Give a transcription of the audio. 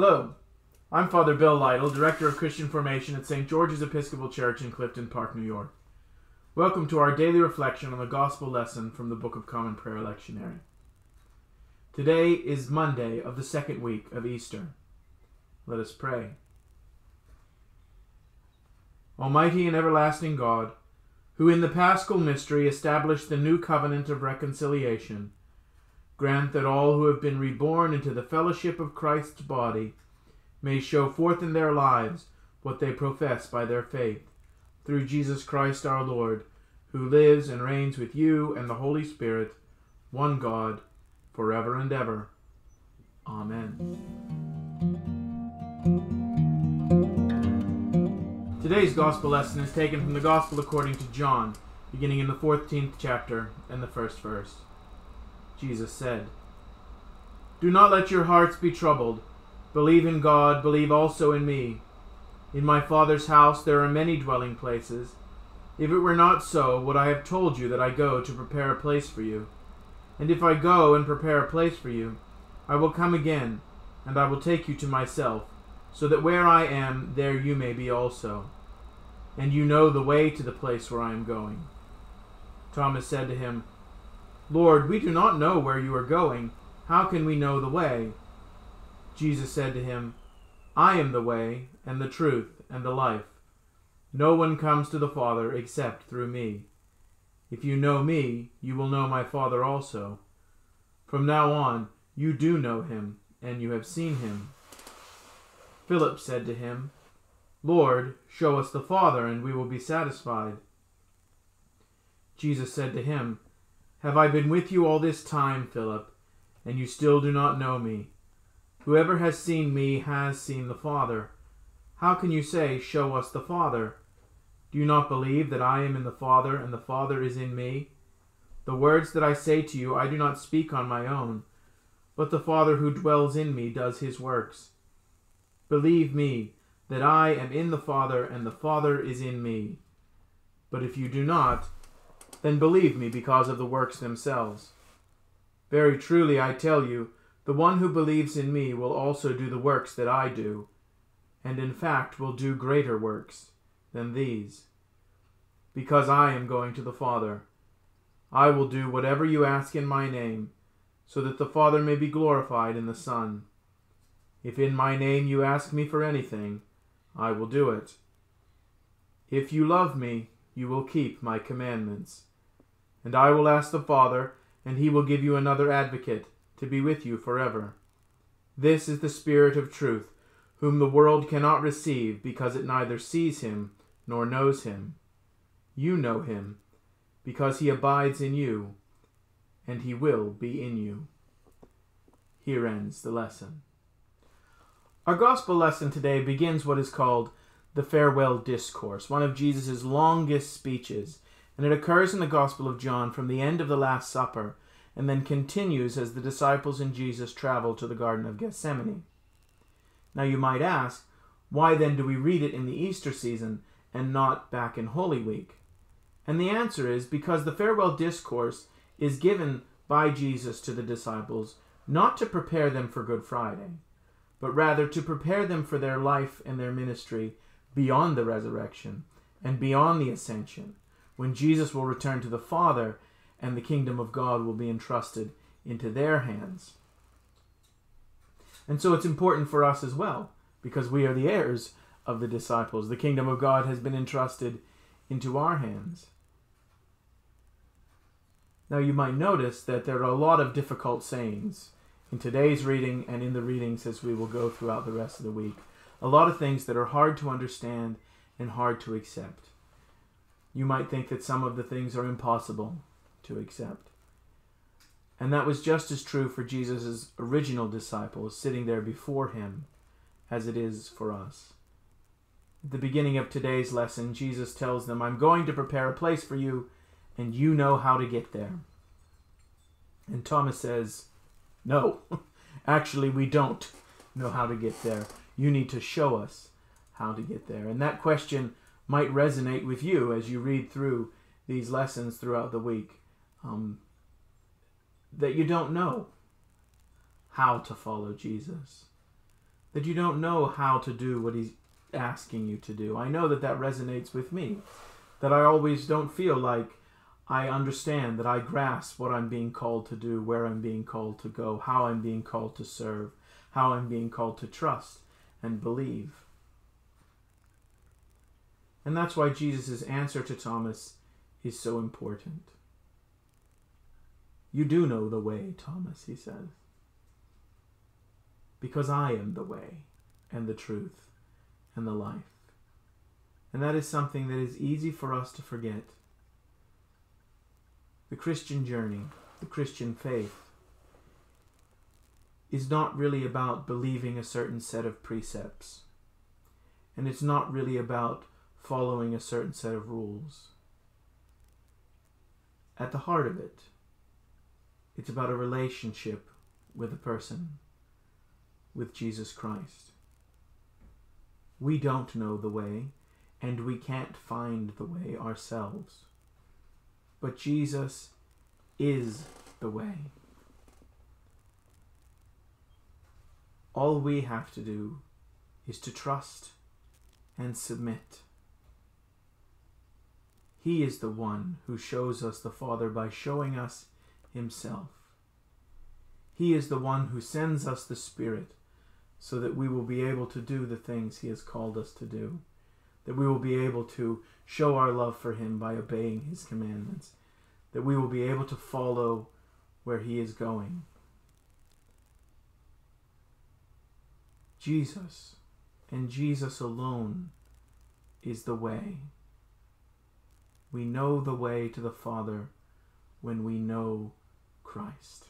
Hello, I'm Father Bill Lytle, Director of Christian Formation at St. George's Episcopal Church in Clifton Park, New York. Welcome to our daily reflection on the Gospel lesson from the Book of Common Prayer Lectionary. Today is Monday of the second week of Easter. Let us pray. Almighty and everlasting God, who in the paschal mystery established the new covenant of reconciliation, grant that all who have been reborn into the fellowship of Christ's body may show forth in their lives what they profess by their faith, through Jesus Christ our Lord, who lives and reigns with you and the Holy Spirit, one God, forever and ever. Amen. Today's Gospel lesson is taken from the Gospel according to John, beginning in the 14th chapter and the first verse. Jesus said, Do not let your hearts be troubled. Believe in God, believe also in me. In my Father's house there are many dwelling places. If it were not so, would I have told you that I go to prepare a place for you? And if I go and prepare a place for you, I will come again, and I will take you to myself, so that where I am, there you may be also. And you know the way to the place where I am going. Thomas said to him, Lord, we do not know where you are going. How can we know the way? Jesus said to him, I am the way, and the truth, and the life. No one comes to the Father except through me. If you know me, you will know my Father also. From now on, you do know him, and you have seen him. Philip said to him, Lord, show us the Father, and we will be satisfied. Jesus said to him, have I been with you all this time, Philip, and you still do not know me? Whoever has seen me has seen the Father. How can you say, Show us the Father? Do you not believe that I am in the Father, and the Father is in me? The words that I say to you I do not speak on my own, but the Father who dwells in me does his works. Believe me that I am in the Father, and the Father is in me. But if you do not, then believe me because of the works themselves. Very truly I tell you, the one who believes in me will also do the works that I do, and in fact will do greater works than these. Because I am going to the Father. I will do whatever you ask in my name, so that the Father may be glorified in the Son. If in my name you ask me for anything, I will do it. If you love me, you will keep my commandments. And I will ask the Father, and he will give you another advocate to be with you forever. This is the Spirit of truth, whom the world cannot receive because it neither sees him nor knows him. You know him, because he abides in you, and he will be in you. Here ends the lesson. Our gospel lesson today begins what is called the farewell discourse, one of Jesus' longest speeches and it occurs in the Gospel of John from the end of the Last Supper and then continues as the disciples and Jesus travel to the Garden of Gethsemane. Now you might ask, why then do we read it in the Easter season and not back in Holy Week? And the answer is because the farewell discourse is given by Jesus to the disciples not to prepare them for Good Friday, but rather to prepare them for their life and their ministry beyond the resurrection and beyond the ascension when Jesus will return to the Father and the kingdom of God will be entrusted into their hands. And so it's important for us as well, because we are the heirs of the disciples. The kingdom of God has been entrusted into our hands. Now you might notice that there are a lot of difficult sayings in today's reading and in the readings as we will go throughout the rest of the week. A lot of things that are hard to understand and hard to accept you might think that some of the things are impossible to accept. And that was just as true for Jesus' original disciples sitting there before him as it is for us. At the beginning of today's lesson, Jesus tells them, I'm going to prepare a place for you, and you know how to get there. And Thomas says, No, actually, we don't know how to get there. You need to show us how to get there. And that question might resonate with you as you read through these lessons throughout the week. Um, that you don't know how to follow Jesus. that you don't know how to do what He's asking you to do. I know that that resonates with me, that I always don't feel like I understand, that I grasp what I'm being called to do, where I'm being called to go, how I'm being called to serve, how I'm being called to trust and believe. And that's why Jesus' answer to Thomas is so important. You do know the way, Thomas, he says. Because I am the way and the truth and the life. And that is something that is easy for us to forget. The Christian journey, the Christian faith, is not really about believing a certain set of precepts. And it's not really about following a certain set of rules. At the heart of it, it's about a relationship with a person, with Jesus Christ. We don't know the way, and we can't find the way ourselves. But Jesus is the way. All we have to do is to trust and submit. He is the one who shows us the Father by showing us Himself. He is the one who sends us the Spirit so that we will be able to do the things He has called us to do, that we will be able to show our love for Him by obeying His commandments, that we will be able to follow where He is going. Jesus and Jesus alone is the way. We know the way to the Father when we know Christ.